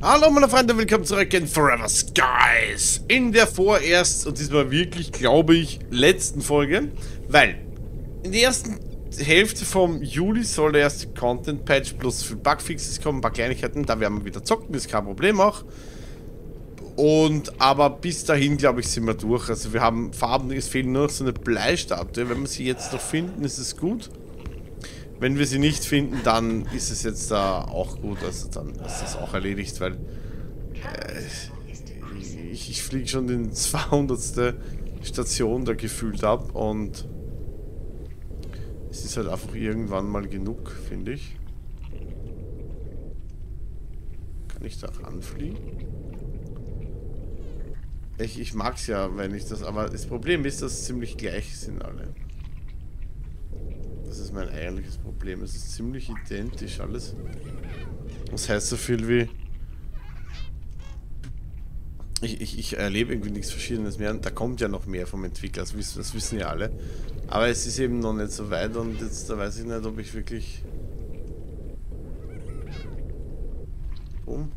Hallo meine Freunde, willkommen zurück in Forever Skies. In der vorerst, und diesmal wirklich, glaube ich, letzten Folge. Weil, in der ersten Hälfte vom Juli soll der erste Content Patch plus für Bugfixes kommen, ein paar Kleinigkeiten, da werden wir wieder zocken, ist kein Problem auch. Und, aber bis dahin, glaube ich, sind wir durch. Also wir haben Farben, es fehlen nur noch so eine Bleistatue. Wenn wir sie jetzt noch finden, ist es gut. Wenn wir sie nicht finden, dann ist es jetzt da auch gut. Also dann ist das auch erledigt, weil äh, ich, ich fliege schon den 200. Station da gefühlt ab und es ist halt einfach irgendwann mal genug, finde ich. Kann ich da ranfliegen? Ich, ich mag es ja, wenn ich das, aber das Problem ist, dass ziemlich gleich sind alle. Das ist mein eigentliches Problem. Es ist ziemlich identisch alles. Das heißt so viel wie... Ich, ich, ich erlebe irgendwie nichts Verschiedenes mehr. Und da kommt ja noch mehr vom Entwickler. Das wissen, das wissen ja alle. Aber es ist eben noch nicht so weit. Und jetzt da weiß ich nicht, ob ich wirklich... Boom.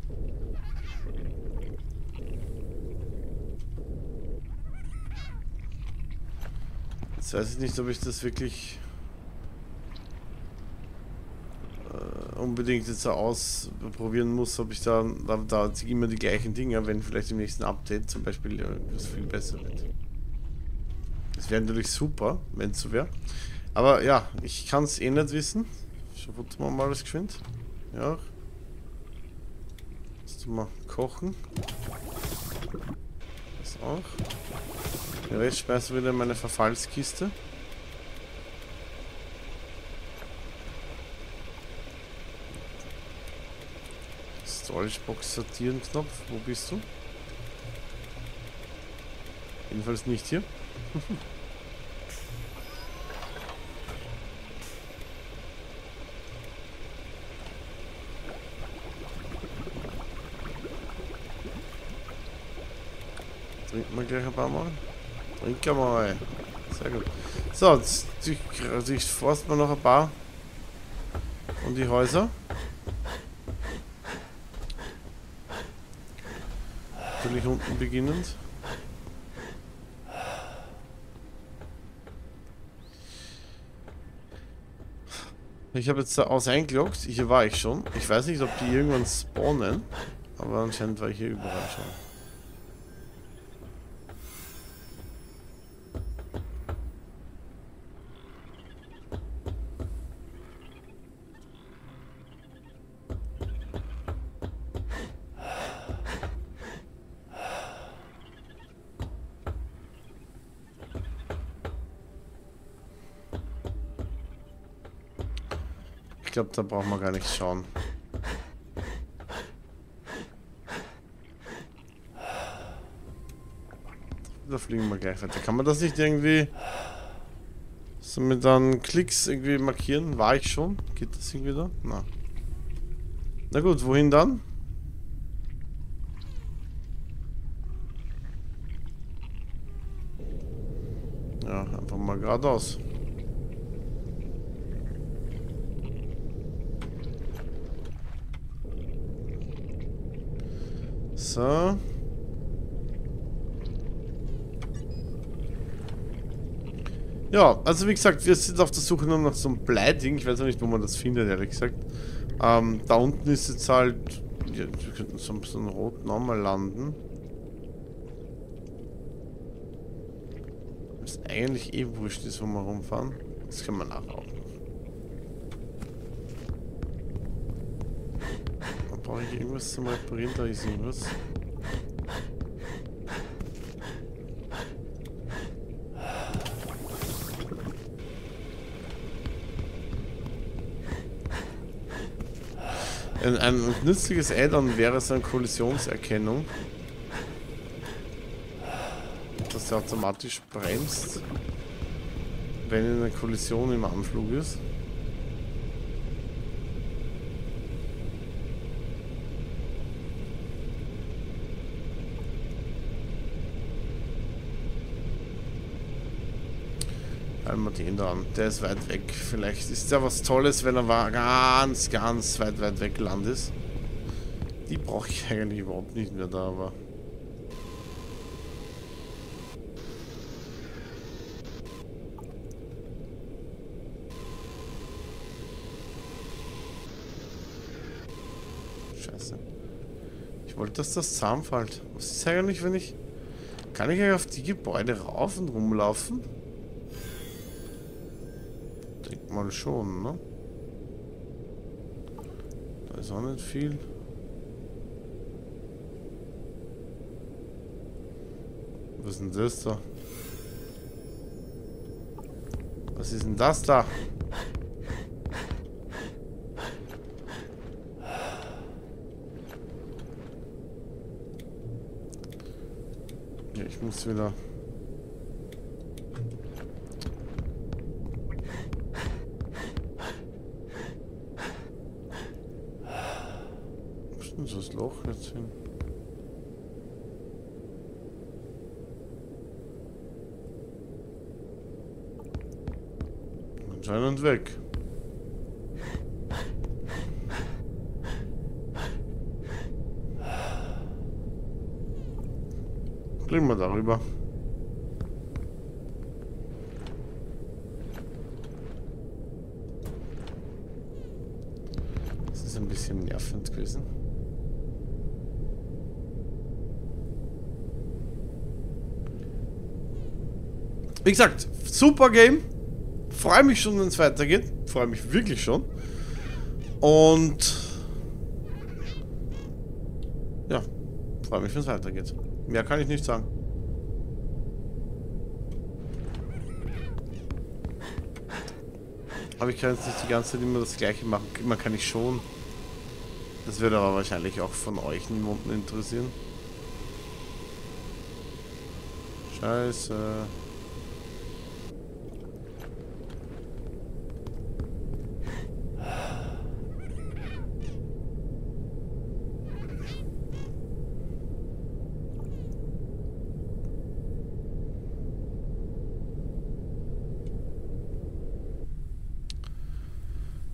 Jetzt weiß ich nicht, ob ich das wirklich unbedingt jetzt ausprobieren muss, ob ich da, da, da immer die gleichen Dinge, wenn vielleicht im nächsten Update zum Beispiel etwas viel besser wird. Das wäre natürlich super, wenn es so wäre. Aber ja, ich kann es eh nicht wissen. Schauen wir mal das geschwind. Ja. Jetzt mal kochen. Das auch. Den Rest schmeißen wir wieder in meine Verfallskiste. Storagebox sortieren Knopf. Wo bist du? Jedenfalls nicht hier. Trinken wir gleich ein paar Mal. Trinken mal. Sehr gut. So, jetzt also forst mal noch ein paar und die Häuser. Natürlich unten beginnend. Ich habe jetzt da aus eingeloggt. Hier war ich schon. Ich weiß nicht, ob die irgendwann spawnen. Aber anscheinend war ich hier überall schon. Da brauchen wir gar nicht schauen. Da fliegen wir gleich weiter. Kann man das nicht irgendwie so mit dann Klicks irgendwie markieren? War ich schon? Geht das irgendwie da? Na. Na gut, wohin dann? Ja, einfach mal geradeaus. So. Ja, also wie gesagt, wir sind auf der Suche nach so einem Bleiding. Ich weiß auch nicht, wo man das findet, ehrlich gesagt. Ähm, da unten ist jetzt halt... Ja, wir könnten so, so einen roten auch mal landen. Ist eigentlich eh wurscht ist, wo wir rumfahren. Das kann man nachher auch noch. Brauche ich irgendwas zum Reparieren? Da ist irgendwas. Ein, ein nützliches Add-on wäre so eine Kollisionserkennung. Dass er automatisch bremst, wenn eine Kollision im Anflug ist. Halten wir den da an. Der ist weit weg. Vielleicht ist ja was Tolles, wenn er ganz, ganz weit, weit weg landet. Die brauche ich eigentlich überhaupt nicht mehr da, aber... Scheiße. Ich wollte, dass das zusammenfällt. Was ist eigentlich, wenn ich... Kann ich eigentlich auf die Gebäude rauf und rumlaufen? Denk mal schon, ne? Da ist auch nicht viel. Was ist denn das da? Was ist denn das da? Ich muss wieder... 15. Anscheinend weg. Reden wir darüber. Das ist ein bisschen nervend gewesen. Wie gesagt, super Game. Freue mich schon, wenn es weitergeht. Freue mich wirklich schon. Und ja, freue mich, wenn es weitergeht. Mehr kann ich nicht sagen. Aber ich kann jetzt nicht die ganze Zeit immer das gleiche machen. Immer kann ich schon. Das würde aber wahrscheinlich auch von euch niemanden interessieren. Scheiße.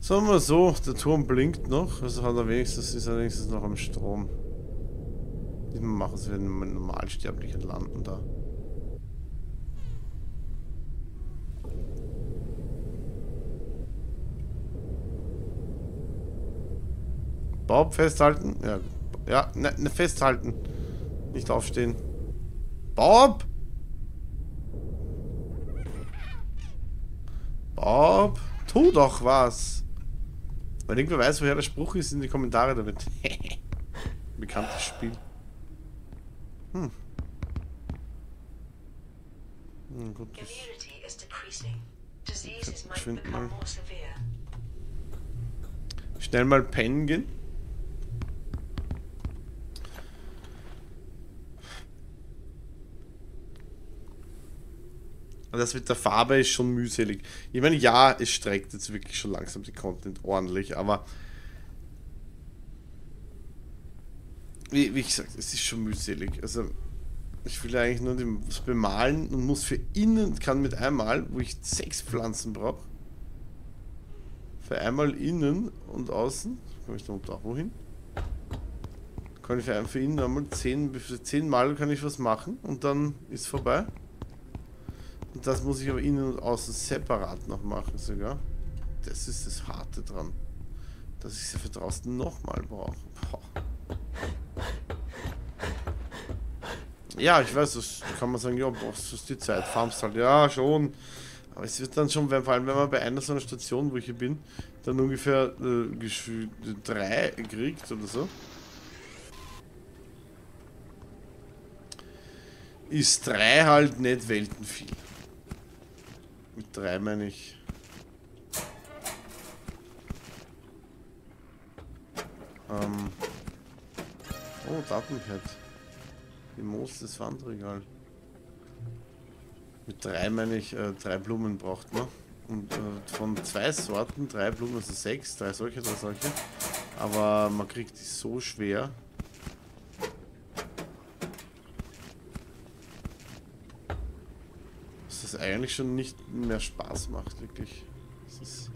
Sagen wir so, der Turm blinkt noch, also hat er wenigstens, ist er wenigstens noch am Strom. Diesmal machen sie einen normalsterblichen landen da. Bob, festhalten. Ja, ja ne, ne, festhalten. Nicht aufstehen. Bob! Bob, tu doch was. Wenn irgendwer weiß, woher der Spruch ist, in die Kommentare damit. Bekanntes Spiel. Hm. Hm, gut, das verschwinden mal. Schnell mal pennen gehen. Das mit der Farbe ist schon mühselig. Ich meine, ja, es streckt jetzt wirklich schon langsam die Content ordentlich, aber wie, wie gesagt, es ist schon mühselig. Also ich will eigentlich nur das bemalen und muss für innen, kann mit einmal, wo ich sechs Pflanzen brauche, für einmal innen und außen, komme ich da unten auch wohin? Kann ich für, für innen einmal zehn, für zehn Mal kann ich was machen und dann ist vorbei. Das muss ich aber innen und außen separat noch machen sogar. Das ist das Harte dran. Dass ich sie für draußen nochmal brauche. Ja, ich weiß, das kann man sagen, ja, brauchst du die Zeit, farmst halt, ja, schon. Aber es wird dann schon, wenn, vor allem wenn man bei einer so einer Station, wo ich hier bin, dann ungefähr äh, drei kriegt oder so. Ist drei halt nicht Welten viel. Mit drei meine ich. Ähm. Oh, Datenpad. Die Moos des Wandregal. Mit drei meine ich, äh, drei Blumen braucht man. Und äh, von zwei Sorten, drei Blumen, also sechs, drei solche, drei solche. Aber man kriegt die so schwer. Das eigentlich schon nicht mehr Spaß macht, wirklich. Es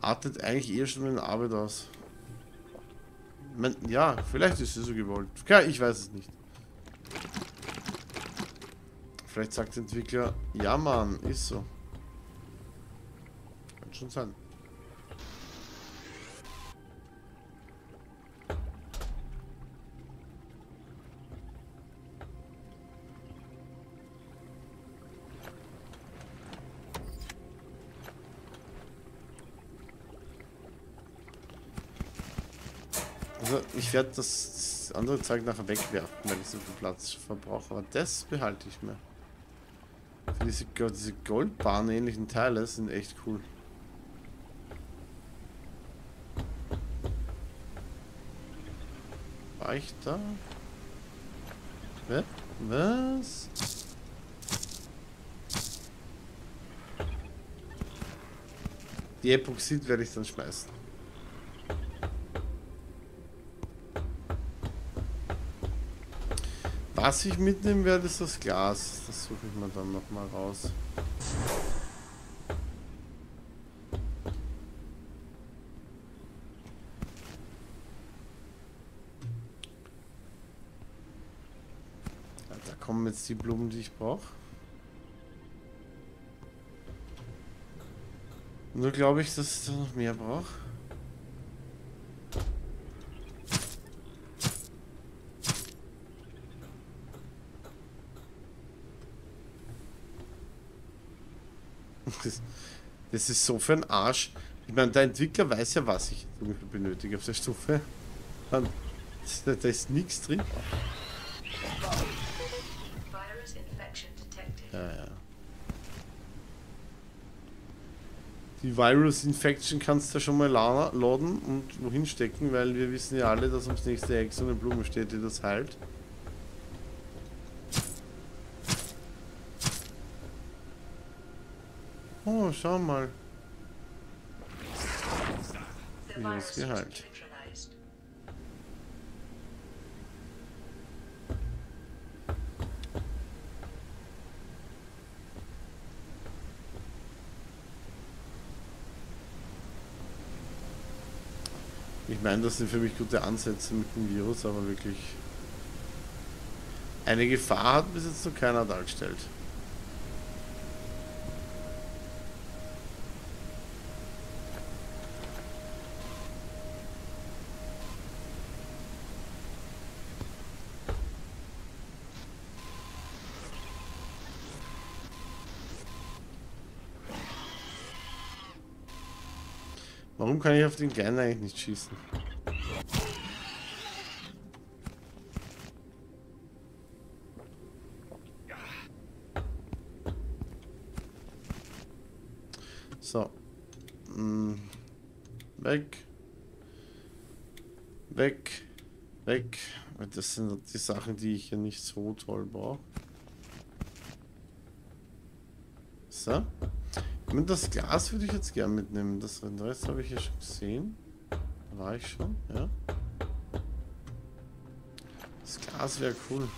artet eigentlich eher schon in Arbeit aus. Man, ja, vielleicht ist es so gewollt. Ja, ich weiß es nicht. Vielleicht sagt der Entwickler, ja Mann, ist so. Kann schon sein. Werde das andere Zeug nachher wegwerfen, weil ich so viel Platz verbrauche. Aber das behalte ich mir. Diese, diese Goldbahn-ähnlichen Teile sind echt cool. War ich da? Was? Die Epoxid werde ich dann schmeißen. Was ich mitnehmen werde, ist das Glas. Das suche ich mir dann nochmal raus. Da kommen jetzt die Blumen, die ich brauche. Nur glaube ich, dass ich da noch mehr brauche. Das, das ist so für ein Arsch. Ich meine, der Entwickler weiß ja, was ich benötige auf der Stufe. Da, da ist nichts drin. Ja, ja. Die Virus Infection kannst du schon mal laden und wohin stecken, weil wir wissen ja alle, dass ums nächste so eine Blume steht, die das heilt. Schau mal. Wie Gehalt. Ich meine, das sind für mich gute Ansätze mit dem Virus, aber wirklich eine Gefahr hat bis jetzt noch keiner dargestellt. Warum kann ich auf den Kleinen eigentlich nicht schießen? So. Hm. Weg. Weg. Weg. Das sind die Sachen, die ich ja nicht so toll brauche. So. Und das Glas würde ich jetzt gern mitnehmen. Das Rest habe ich ja schon gesehen. Da war ich schon, ja. Das Glas wäre cool.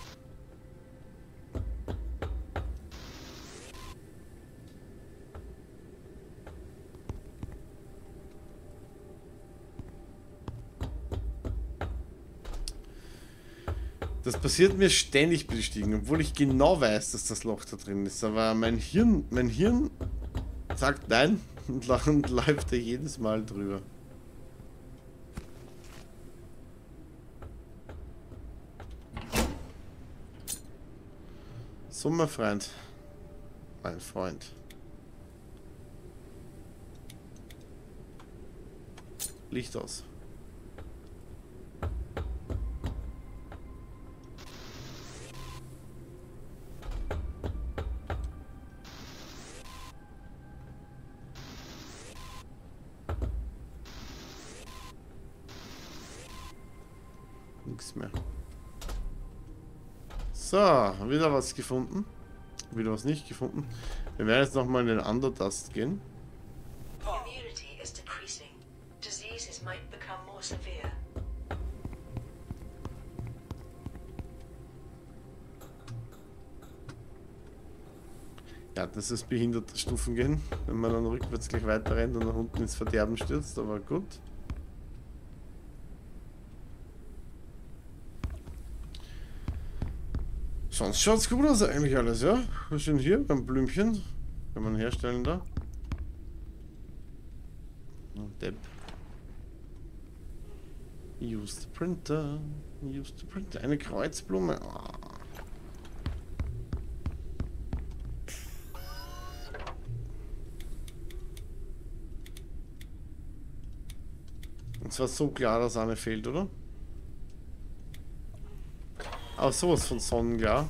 Das passiert mir ständig bei den Stiegen, obwohl ich genau weiß, dass das Loch da drin ist. Aber mein Hirn, mein Hirn sagt nein und läuft er jedes Mal drüber. So, mein Freund. Mein Freund. Licht aus. So, wieder was gefunden. Wieder was nicht gefunden. Wir werden jetzt nochmal in den Underdust gehen. Ja, das ist behinderte Stufen gehen, wenn man dann rückwärts gleich weiter rennt und nach unten ins Verderben stürzt, aber gut. Sonst schaut's gut aus eigentlich alles, ja? Was denn hier beim Blümchen? Kann man herstellen da? Depp. Use the printer. Use the printer. Eine Kreuzblume. Oh. Und zwar so klar, dass eine fehlt, oder? Aber sowas von sonnenklar.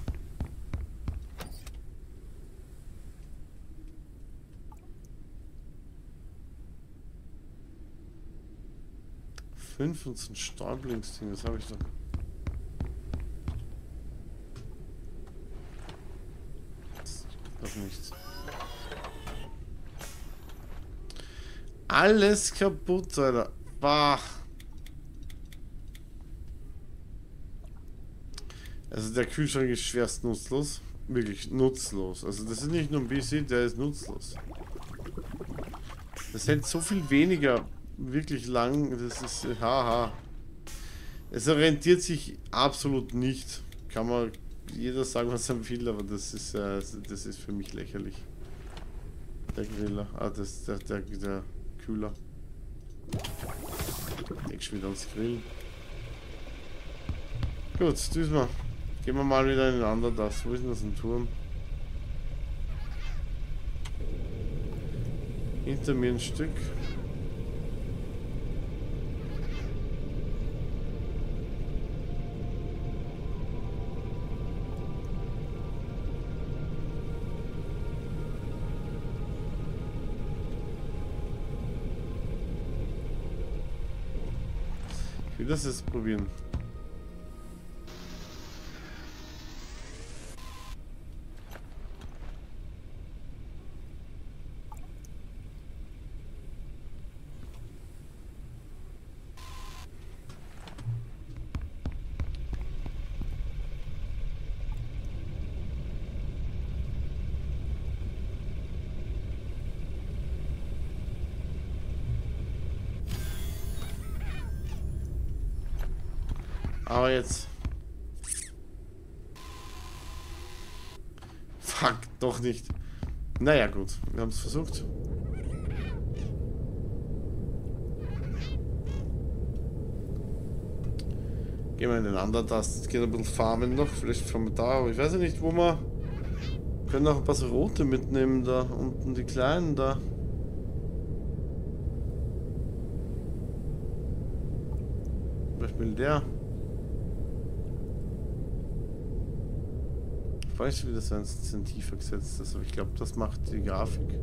Fünf und so ein Staublingsding, was habe ich da? Das nichts. Alles kaputt, Alter. Bah. Also der Kühlschrank ist schwerst nutzlos. Wirklich nutzlos. Also das ist nicht nur ein PC, der ist nutzlos. Das hält so viel weniger wirklich lang. Das ist haha. Es orientiert sich absolut nicht. Kann man jeder sagen, was er will, aber das ist äh, das ist für mich lächerlich. Der Griller. Ah, das der, der, der Kühler. Denkst wieder ans Grillen. Gut, diesmal. Gehen wir mal wieder in den anderen das. Wo ist denn das ein Turm? Hinter mir ein Stück. Ich will das jetzt probieren. Aber jetzt. Fuck, doch nicht. Naja, gut. Wir haben es versucht. Gehen wir in den anderen Tasten. geht ein bisschen farmen noch. Vielleicht von da. Aber ich weiß ja nicht, wo wir... wir können auch ein paar so rote mitnehmen da. Unten die kleinen da. Beispiel der. Ich weiß nicht, wie das ein tiefer gesetzt ist, aber ich glaube, das macht die Grafik.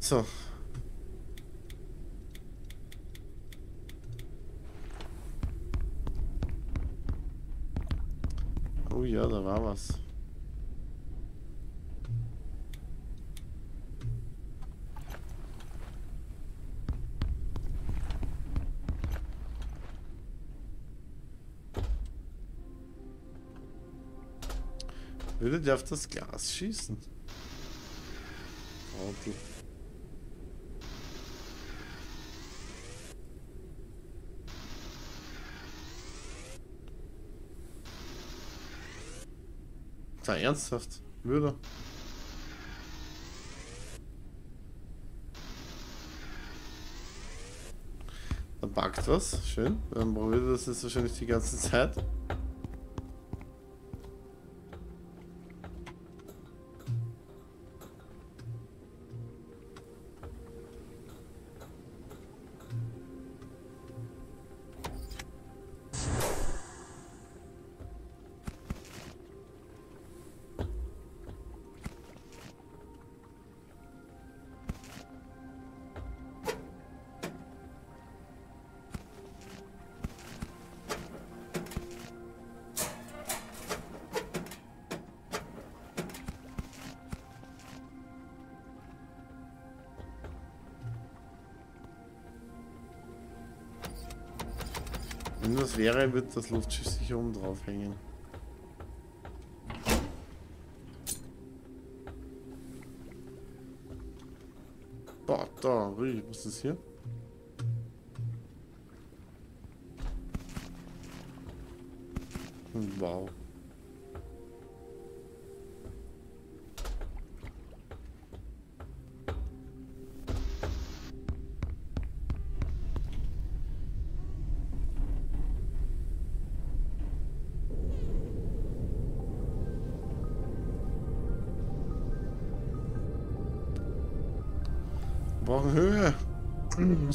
So, Oh ja, da war was. Würde der auf das Glas schießen? Okay. Da ernsthaft? Würde. Da backt was. Schön. Dann probiert das jetzt wahrscheinlich die ganze Zeit. Wenn das wäre, wird das Luftschiff sicher oben drauf hängen. Boah, da, was ist hier? Wow.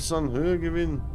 Muss an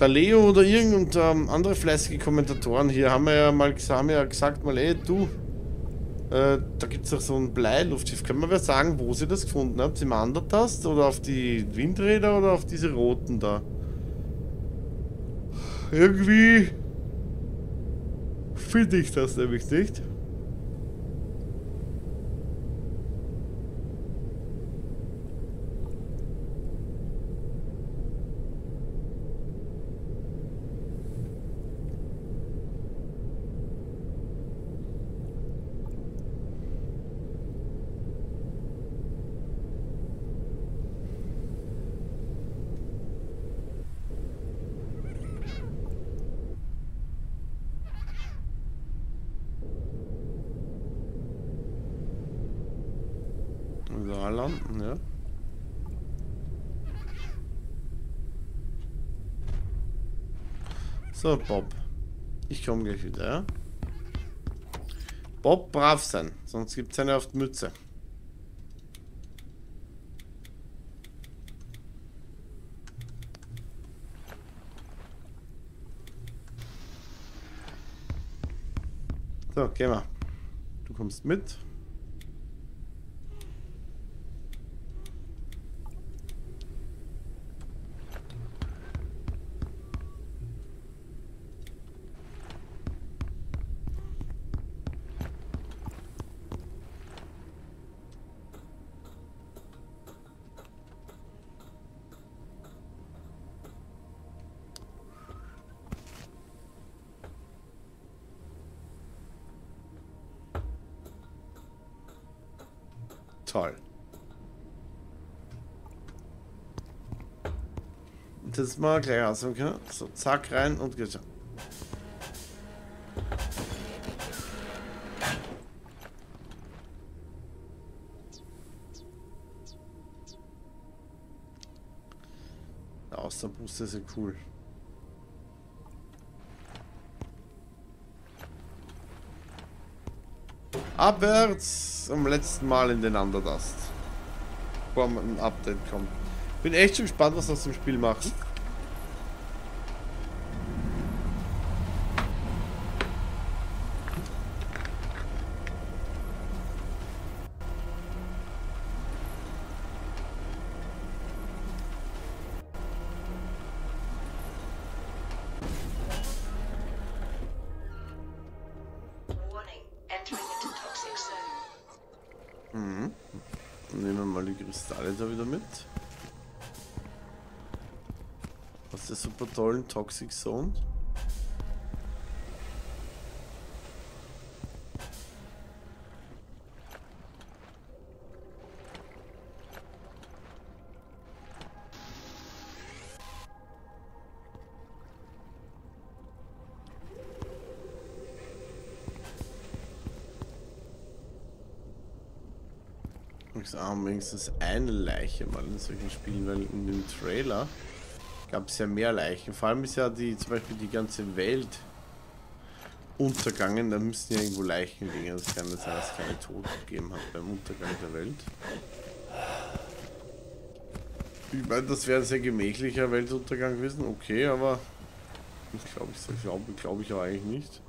der Leo oder irgend ähm, andere fleißige Kommentatoren hier haben ja mal haben ja gesagt, mal, ey, du, äh, da gibt es doch so ein Bleiluftschiff. Können wir sagen, wo sie das gefunden habt? Im Andertast oder auf die Windräder oder auf diese roten da? Irgendwie finde ich das nämlich nicht. Da landen, ja. So, Bob. Ich komme gleich wieder? Bob brav sein, sonst gibt es eine die Mütze. So, geh mal. Du kommst mit. Toll. Das mal gleich aus, okay? So, zack, rein und geht schon. Der Austerbooster ist ja cool. Abwärts zum letzten Mal in den Underdust. Bevor ein Update kommt. Bin echt schon gespannt, was das im Spiel macht. Toxic Zone. Ich haben wenigstens eine Leiche mal in solchen Spielen, weil in dem Trailer gab es ja mehr Leichen. Vor allem ist ja die zum Beispiel die ganze Welt untergangen, da müssten ja irgendwo Leichen liegen. Das kann nicht sein, dass es keine Tote gegeben hat beim Untergang der Welt. Ich meine, das wäre ein sehr gemächlicher Weltuntergang gewesen, okay, aber Das glaube ich, glaube glaub ich aber eigentlich nicht.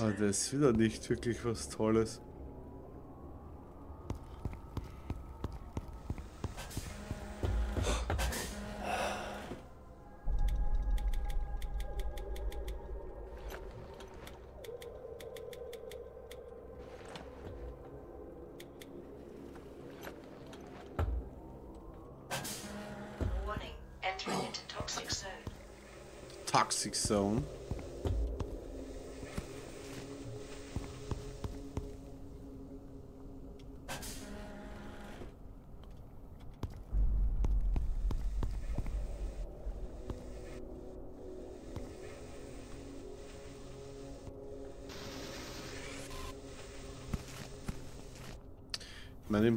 Ah, das ist wieder nicht wirklich was Tolles. Toxic zone.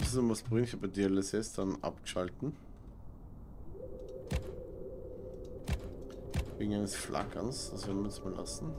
Meine, müssen was bringen. Ich habe DLSS dann abgeschalten. Wegen eines Flackerns. Das werden wir jetzt mal lassen.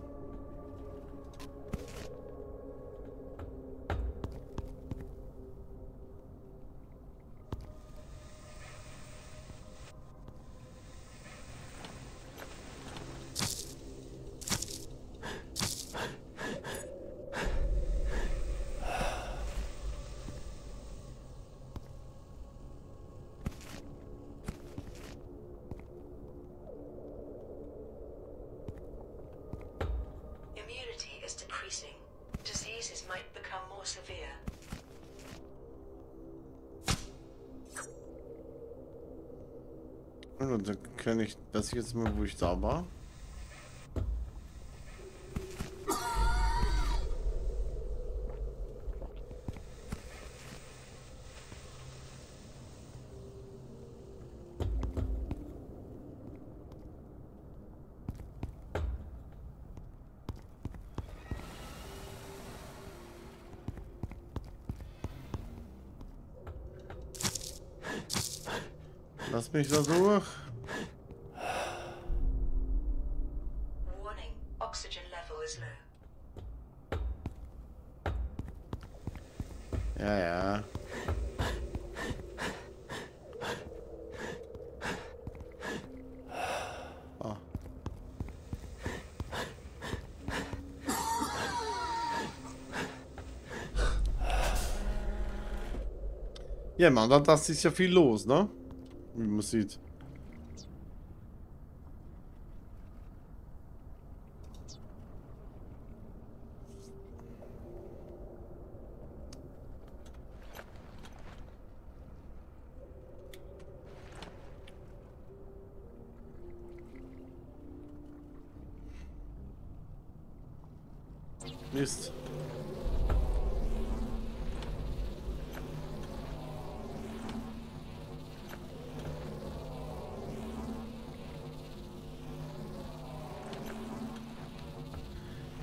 Und dann kann ich das jetzt mal, wo ich da war. Lass mich da durch. Warning, oxygen level is low. Ja, ja. Oh. Ja, man, das ist ja viel los, ne? Wie man sieht. Mist.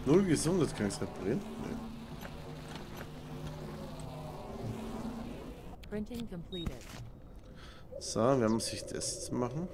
Null gesund, kann ich es reparieren? Nee. Printing completed. So, wir haben sich das machen.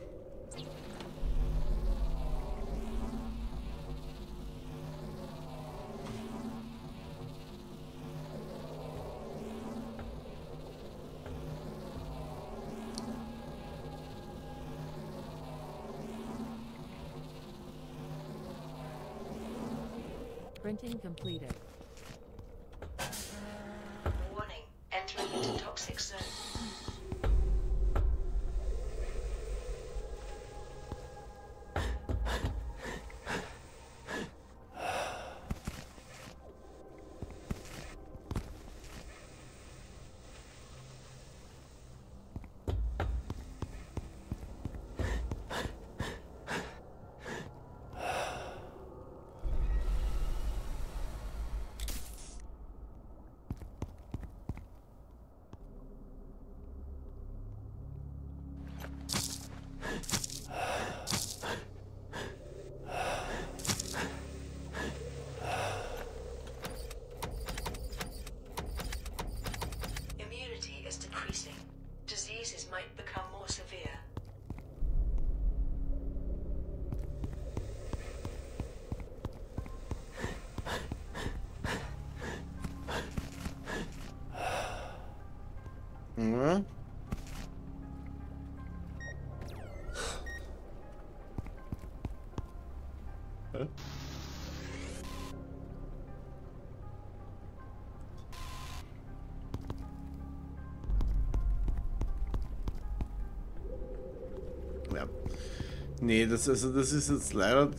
Nee, das, also das ist jetzt leider,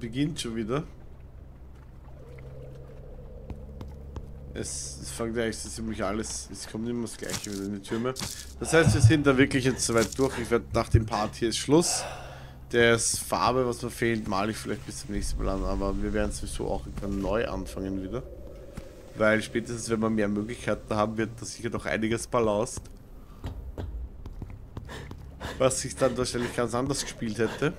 beginnt schon wieder. Es, es fängt eigentlich so ziemlich alles, es kommt immer das gleiche wieder in die Türme. Das heißt, wir sind da wirklich jetzt soweit durch. Ich werde nach dem Part hier ist Schluss. Das Farbe, was mir fehlt, male ich vielleicht bis zum nächsten Mal an, aber wir werden sowieso auch irgendwann neu anfangen wieder. Weil spätestens, wenn wir mehr Möglichkeiten haben, wird das sicher doch einiges balanced. Was sich dann wahrscheinlich ganz anders gespielt hätte.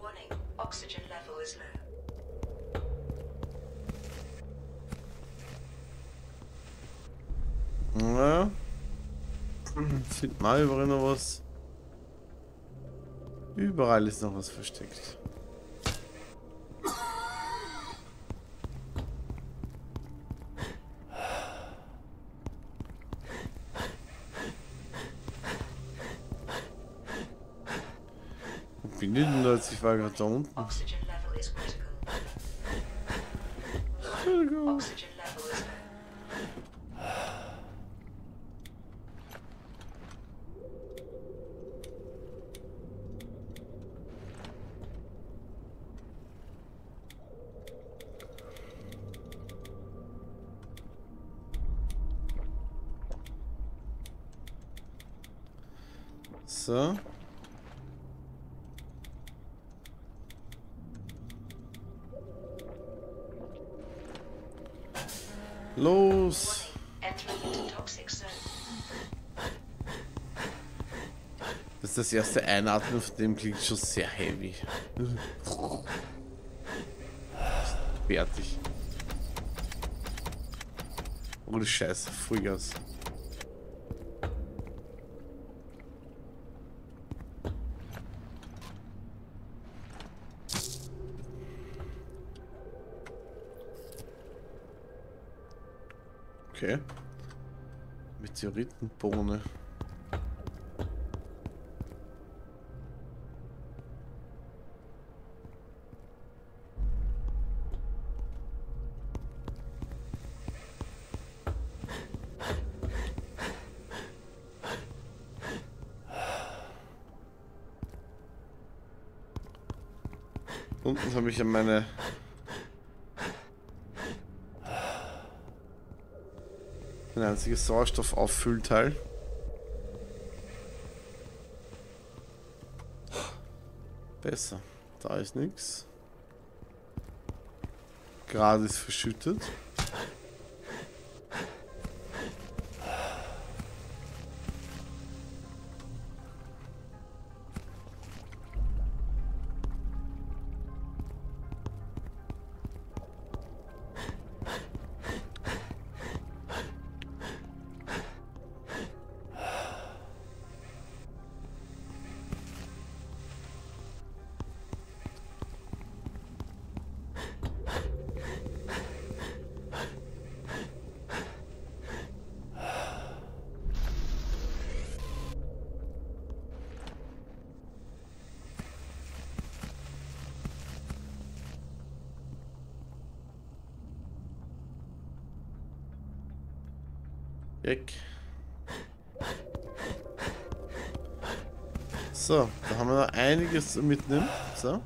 Warning, oxygen level is low. Ja. Sieht mal noch was. Überall ist noch was versteckt. Wo bin ich denn da? Ich war gerade da unten. Oxygen level is critical. Oxygen level is low. So. Los. Entering into toxic zone. Das erste Einatmen von dem klingt schon sehr heavy. Fertig. Ohne Scheiße, Vollgas. Okay. Meteoritenbohne. Habe ich ja meine ein einziges Sauerstoffauffüllteil. Besser. Da ist nichts. Gerade ist verschüttet. Weg. So, da haben wir noch einiges zu mitnehmen. So.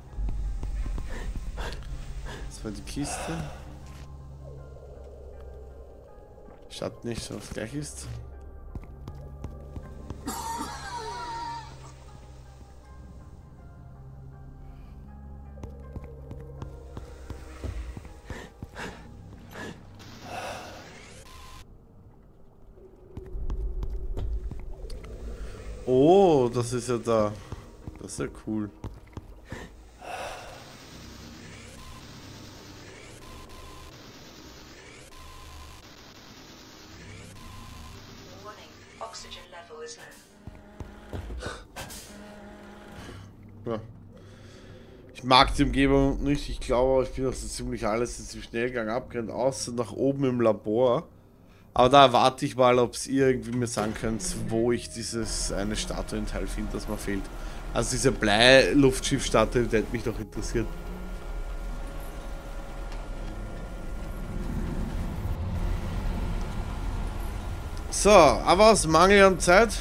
Das war die Kiste. Schaut nicht, was gleich ist. Das ist ja da. Das ist ja cool. Warning. Oxygen level is low. Ja. Ich mag die Umgebung nicht. Ich glaube, ich bin auch so ziemlich alles ist im Schnellgang abgerannt, außer nach oben im Labor. Aber da erwarte ich mal, ob es irgendwie mir sagen könnt, wo ich dieses eine Statuenteil finde, das mir fehlt. Also diese Blei-Luftschiff-Statue, die hätte mich doch interessiert. So, aber aus Mangel an Zeit,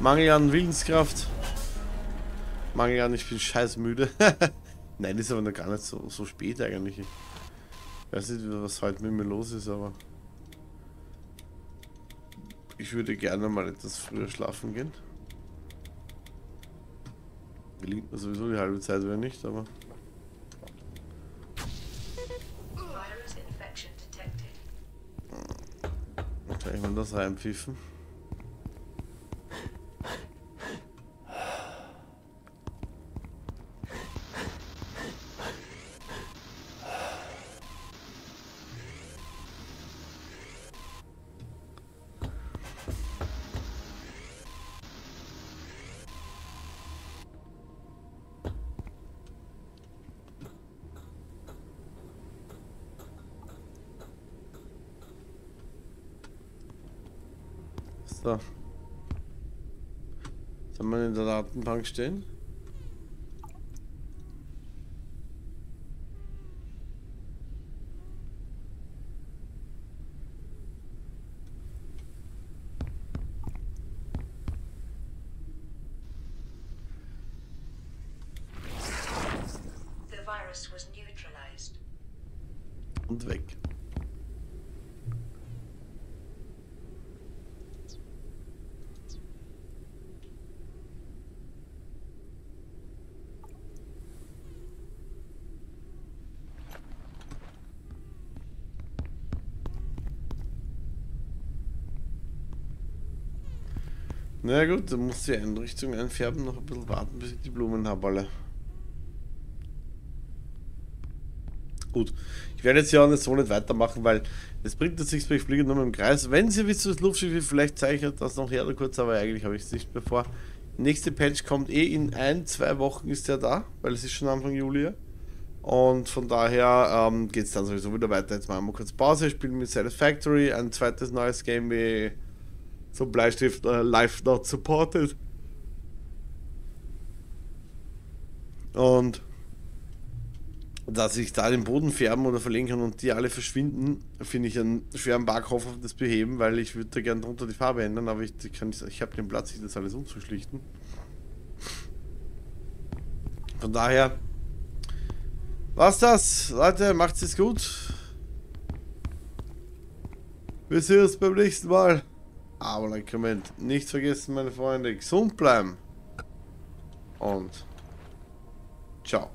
Mangel an Willenskraft, Mangel an, ich bin scheiß müde. Nein, ist aber noch gar nicht so, so spät eigentlich. Ich weiß nicht, was heute mit mir los ist, aber ich würde gerne mal etwas früher schlafen gehen. Gelingt mir sowieso die halbe Zeit wieder nicht, aber Virus infection detected. gleich mal das reinpfiffen. So. Soll man in der Datenbank stehen? The virus was neutralized. Und weg. Na gut, dann muss die Einrichtung einfärben, noch ein bisschen warten, bis ich die Blumen habe alle. Gut, ich werde jetzt ja auch nicht so nicht weitermachen, weil es bringt jetzt nichts mehr, ich fliege nur mal im Kreis. Wenn Sie wissen, das Luftschiff vielleicht euch das noch her kurz, aber eigentlich habe ich es nicht mehr vor. Nächste Patch kommt eh in ein, zwei Wochen ist der da, weil es ist schon Anfang Juli. Und von daher ähm, geht es dann sowieso wieder weiter. Jetzt machen wir kurz Pause, spielen mit Satisfactory, ein zweites neues Game wie so Bleistift äh, Live Not Supported. Und dass ich da den Boden färben oder verlegen kann und die alle verschwinden, finde ich einen schweren Backoff auf das beheben, weil ich würde da gerne drunter die Farbe ändern, aber ich, kann ich habe den Platz, sich das alles umzuschlichten. Von daher war's das. Leute, macht's es gut. Wir sehen uns beim nächsten Mal. Comment. Nicht vergessen, meine Freunde, gesund bleiben. Und ciao.